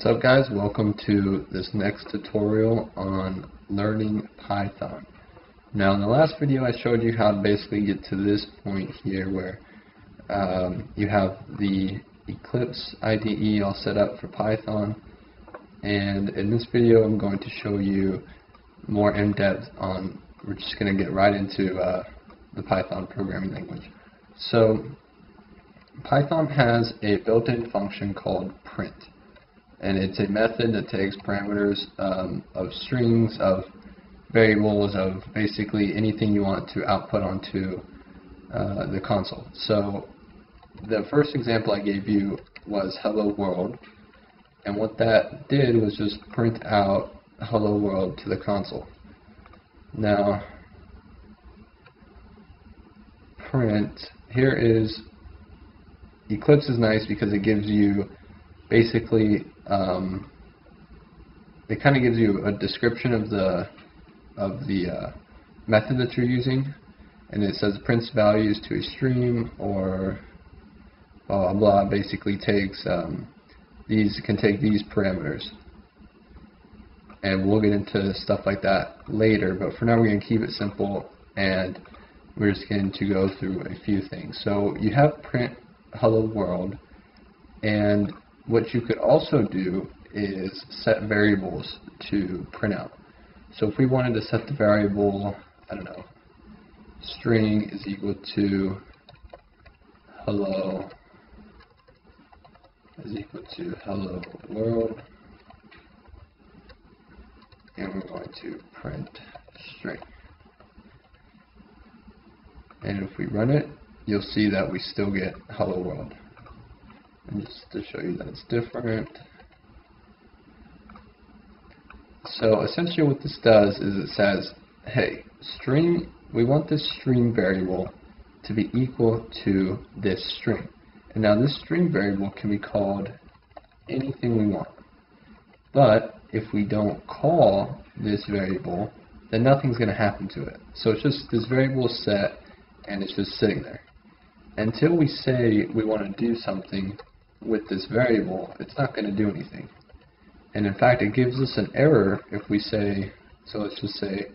What's up guys? Welcome to this next tutorial on learning Python. Now in the last video I showed you how to basically get to this point here where um, you have the Eclipse IDE all set up for Python and in this video I'm going to show you more in depth on, we're just going to get right into uh, the Python programming language. So Python has a built-in function called print and it's a method that takes parameters um, of strings, of variables, of basically anything you want to output onto uh, the console. So the first example I gave you was hello world, and what that did was just print out hello world to the console. Now, print, here is, Eclipse is nice because it gives you basically um, it kind of gives you a description of the of the uh, method that you're using, and it says prints values to a stream or blah blah, blah basically takes um, these can take these parameters, and we'll get into stuff like that later. But for now, we're going to keep it simple, and we're just going to go through a few things. So you have print hello world, and what you could also do is set variables to print out. So if we wanted to set the variable, I don't know, string is equal to hello is equal to hello world and we're going to print string. And if we run it, you'll see that we still get hello world. Just to show you that it's different. So essentially what this does is it says, hey, string, we want this string variable to be equal to this string. And now this string variable can be called anything we want. But if we don't call this variable, then nothing's going to happen to it. So it's just this variable is set and it's just sitting there. Until we say we want to do something with this variable, it's not going to do anything. And in fact, it gives us an error if we say, so let's just say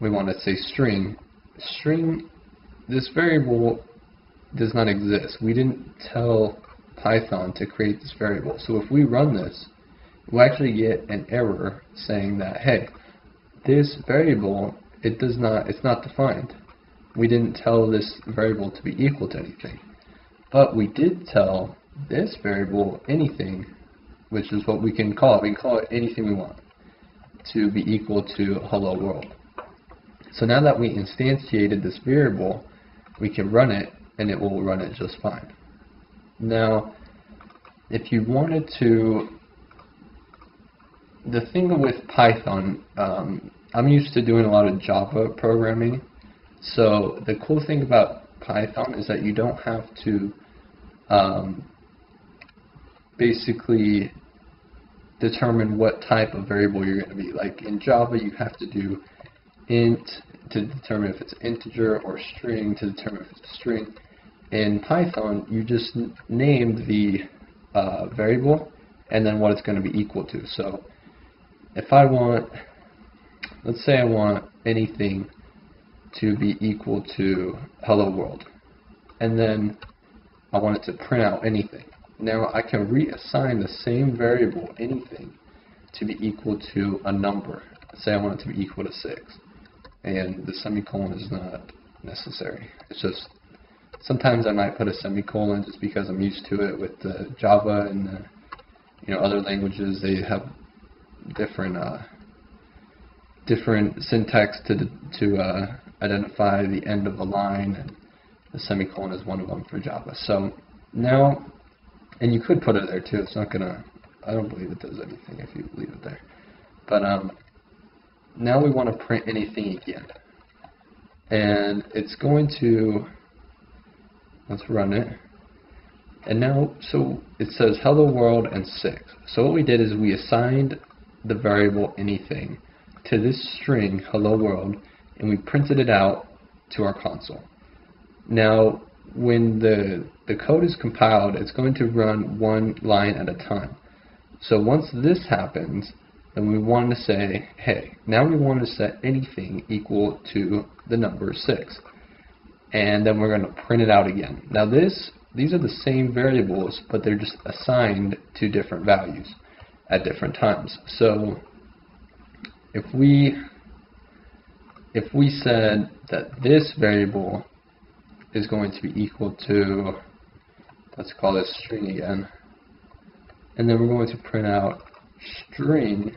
we want to say string. String, this variable does not exist. We didn't tell Python to create this variable. So if we run this, we'll actually get an error saying that, hey, this variable, it does not, it's not defined. We didn't tell this variable to be equal to anything. But we did tell this variable anything, which is what we can call it. We can call it anything we want to be equal to hello world. So now that we instantiated this variable, we can run it and it will run it just fine. Now, if you wanted to, the thing with Python, um, I'm used to doing a lot of Java programming. So the cool thing about Python is that you don't have to um, basically determine what type of variable you're going to be. Like in Java, you have to do int to determine if it's integer or string to determine if it's a string. In Python, you just name the uh, variable and then what it's going to be equal to. So if I want, let's say I want anything to be equal to hello world, and then I want it to print out anything. Now I can reassign the same variable, anything, to be equal to a number. Say I want it to be equal to 6. And the semicolon is not necessary. It's just, sometimes I might put a semicolon just because I'm used to it with the Java and the, you know, other languages. They have different, uh, different syntax to, to uh, identify the end of a line. And the semicolon is one of them for Java. So now and you could put it there too. It's not gonna. I don't believe it does anything if you leave it there. But um, now we want to print anything again, and it's going to. Let's run it. And now, so it says hello world and 6. So what we did is we assigned the variable anything to this string hello world and we printed it out to our console. Now, when the, the code is compiled, it's going to run one line at a time. So once this happens, then we want to say, hey, now we want to set anything equal to the number 6. And then we're going to print it out again. Now this, these are the same variables, but they're just assigned to different values at different times. So if we if we said that this variable is going to be equal to, let's call this string again, and then we're going to print out string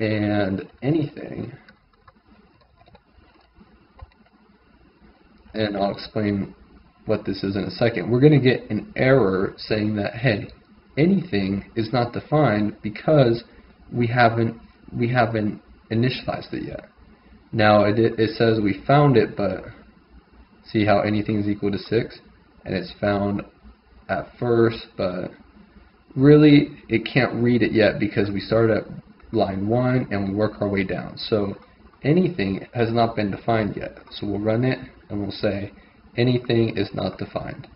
and anything, and I'll explain what this is in a second. We're going to get an error saying that, hey, anything is not defined because we haven't we haven't initialized it yet. Now it, it says we found it, but see how anything is equal to 6? And it's found at first, but really it can't read it yet because we start at line 1 and we work our way down. So anything has not been defined yet. So we'll run it and we'll say anything is not defined.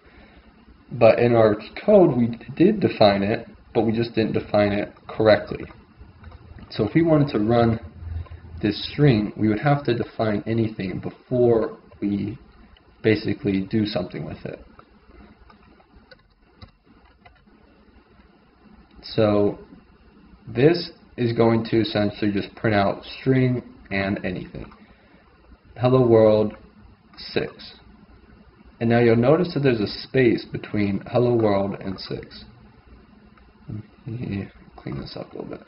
But in our code we did define it, but we just didn't define it correctly. So if we wanted to run this string, we would have to define anything before we basically do something with it. So this is going to essentially just print out string and anything. Hello world 6. And now you'll notice that there's a space between hello world and 6. Let me clean this up a little bit.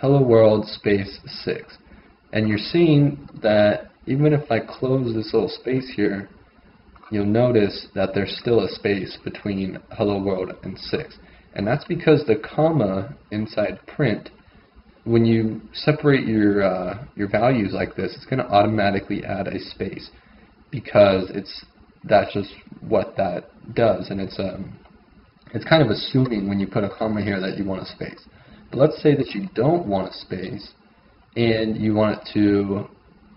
hello world space 6. And you're seeing that even if I close this little space here, you'll notice that there's still a space between hello world and 6. And that's because the comma inside print, when you separate your, uh, your values like this, it's going to automatically add a space because it's that's just what that does. And it's, um, it's kind of assuming when you put a comma here that you want a space. But let's say that you don't want a space and you want it to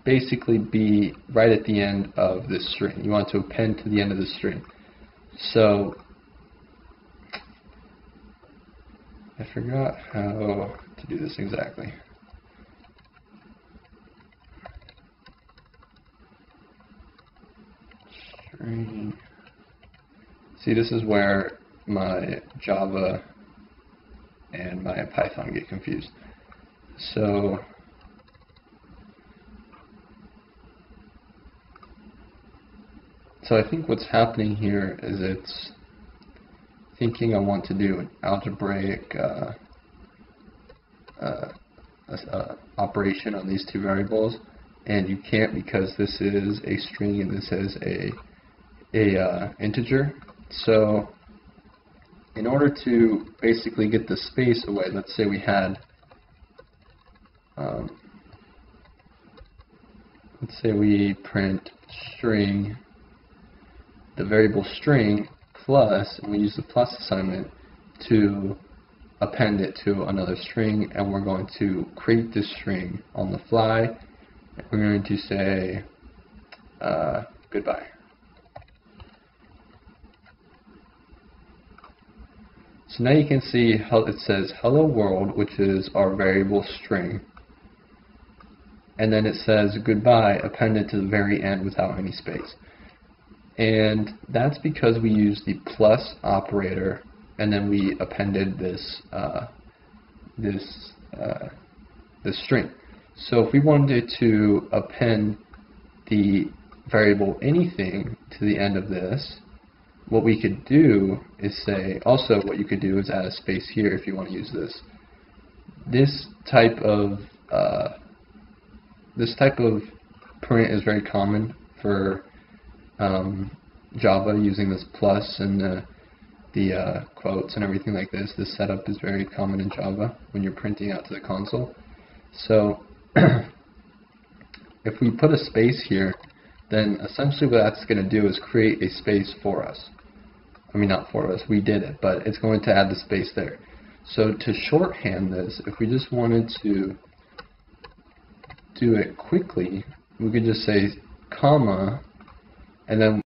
basically be right at the end of this string. You want to append to the end of the string. So I forgot how to do this exactly. String. See, this is where my Java and my Python get confused. So so I think what's happening here is it's thinking I want to do an algebraic uh, uh, uh, operation on these two variables, and you can't because this is a string and this is a a uh, integer. So in order to basically get the space away, let's say we had, um, let's say we print string, the variable string plus, and we use the plus assignment to append it to another string, and we're going to create this string on the fly. We're going to say uh, goodbye. So now you can see how it says hello world, which is our variable string. And then it says goodbye appended to the very end without any space. And that's because we used the plus operator and then we appended this uh, this uh, this string. So if we wanted to append the variable anything to the end of this, what we could do is say, also what you could do is add a space here if you want to use this. This type of uh, this type of print is very common for um, Java using this plus and the, the uh, quotes and everything like this. This setup is very common in Java when you're printing out to the console. So if we put a space here, then essentially what that's going to do is create a space for us. I mean, not for us, we did it, but it's going to add the space there. So to shorthand this, if we just wanted to do it quickly, we could just say comma, and then